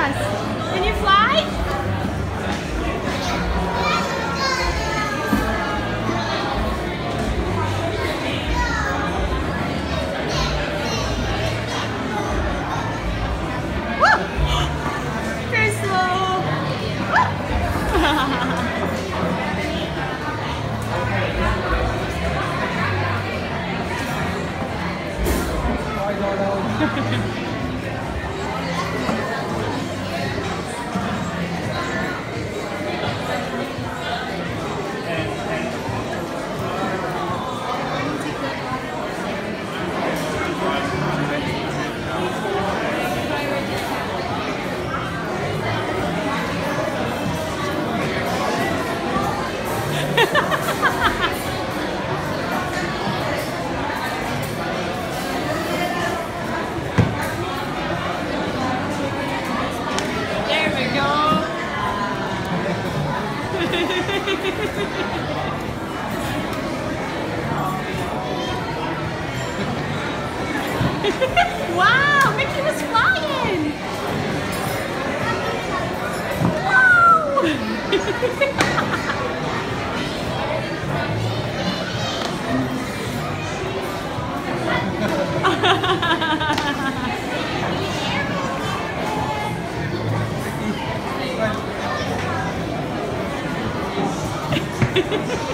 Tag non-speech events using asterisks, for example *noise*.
Can you fly? Very slow. *laughs* *laughs* wow, Mickey was flying. *laughs* Love you, Mickey.